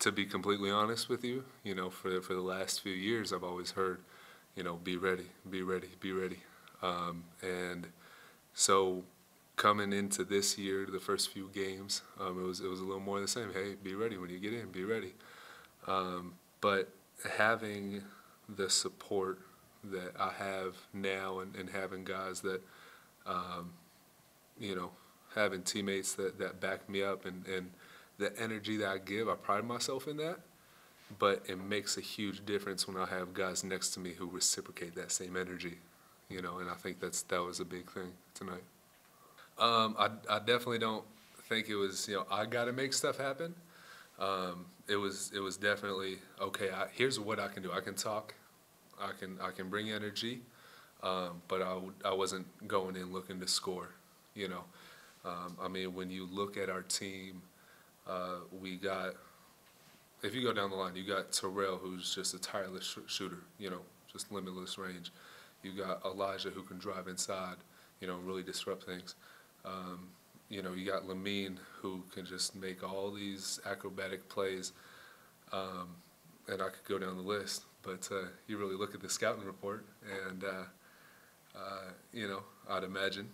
to be completely honest with you, you know, for for the last few years, I've always heard, you know, be ready, be ready, be ready, um, and so coming into this year, the first few games, um, it was it was a little more the same. Hey, be ready when you get in, be ready. Um, but having the support that I have now, and, and having guys that, um, you know, having teammates that, that back me up, and, and the energy that I give, I pride myself in that. But it makes a huge difference when I have guys next to me who reciprocate that same energy, you know. And I think that's that was a big thing tonight. Um, I, I definitely don't think it was, you know, I got to make stuff happen. Um, it was, it was definitely okay. I, here's what I can do. I can talk. I can, I can bring energy, um, but I, wasn't going in looking to score. You know, um, I mean, when you look at our team, uh, we got. If you go down the line, you got Terrell, who's just a tireless sh- shooter. You know, just limitless range. You got Elijah, who can drive inside. You know, really disrupt things. Um, you know, you got Lamine who can just make all these acrobatic plays, um, and I could go down the list. But uh, you really look at the scouting report, and uh, uh, you know, I'd imagine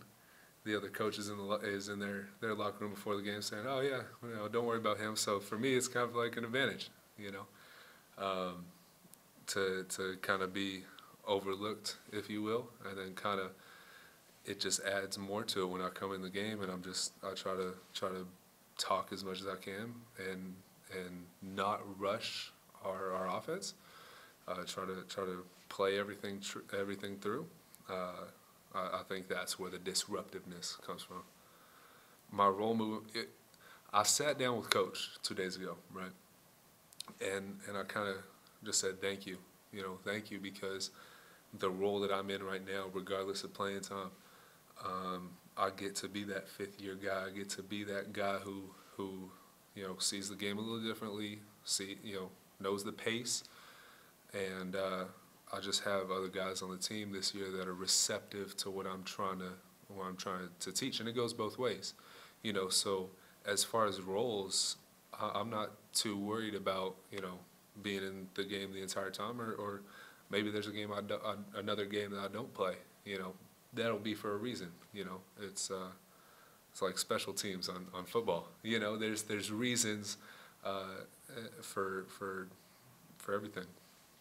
the other coaches in the is in their their locker room before the game saying, "Oh yeah, you know, don't worry about him." So for me, it's kind of like an advantage, you know, um, to to kind of be overlooked, if you will, and then kind of it just adds more to it when I come in the game, and I'm just I try to try to talk as much as I can and and not rush our, our offense. Uh, try to try to play everything everything through. Uh, I, I think that's where the disruptiveness comes from. My role move. It, I sat down with coach two days ago, right, and and I kind of just said thank you. You know, thank you because the role that I'm in right now, regardless of playing time, um, I get to be that fifth year guy. I get to be that guy who who you know sees the game a little differently, see you know knows the pace, and uh, I just have other guys on the team this year that are receptive to what I'm trying to what I'm trying to teach, and it goes both ways, you know. So as far as roles, I, I'm not too worried about you know being in the game the entire time, or, or maybe there's a game I do, another game that I don't play, you know that'll be for a reason. You know, it's uh, it's like special teams on, on football. You know, there's there's reasons uh, for for for everything.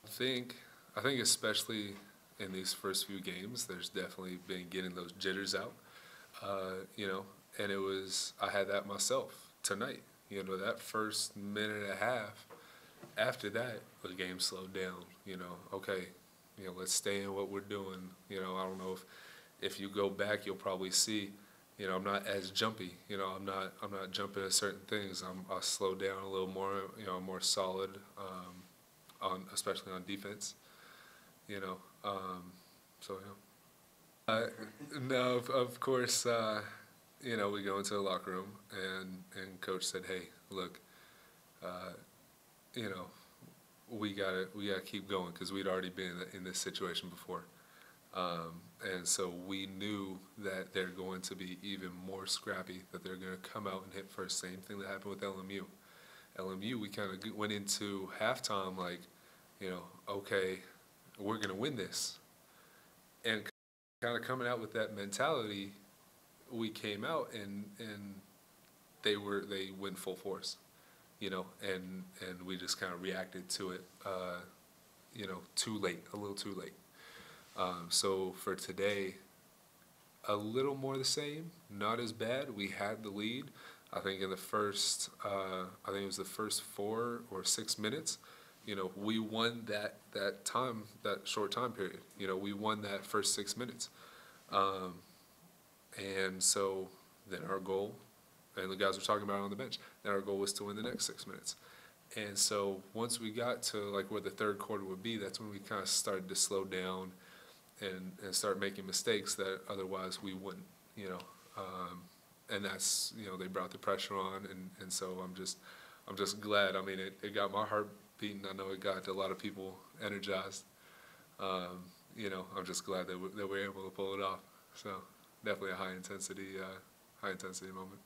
I think I think especially in these first few games, there's definitely been getting those jitters out. Uh, you know, and it was I had that myself tonight. You know, that first minute and a half. After that, the game slowed down. You know, okay, you know, let's stay in what we're doing. You know, I don't know if if you go back, you'll probably see, you know, I'm not as jumpy. You know, I'm not I'm not jumping at certain things. I'm I slow down a little more. You know, more solid, um, on especially on defense. You know, um, so yeah. Uh, of, of course, uh, you know, we go into the locker room and and coach said, hey, look, uh, you know, we gotta we gotta keep going because we'd already been in this situation before. Um, and so we knew that they're going to be even more scrappy, that they're going to come out and hit first. Same thing that happened with LMU. LMU, we kind of went into halftime like, you know, okay, we're going to win this. And kind of coming out with that mentality, we came out and, and they were they went full force, you know, and and we just kind of reacted to it, uh, you know, too late, a little too late. Um, so for today, a little more the same, not as bad. We had the lead. I think in the first, uh, I think it was the first four or six minutes. You know, we won that that time, that short time period. You know, we won that first six minutes, um, and so then our goal, and the guys were talking about it on the bench. Then our goal was to win the next six minutes. And so once we got to like where the third quarter would be, that's when we kind of started to slow down and, and start making mistakes that otherwise we wouldn't, you know. Um, and that's, you know, they brought the pressure on, and, and so I'm just, I'm just glad. I mean, it, it got my heart beating. I know it got a lot of people energized. Um, you know, I'm just glad that we, that we're able to pull it off. So definitely a high intensity, uh, high intensity moment.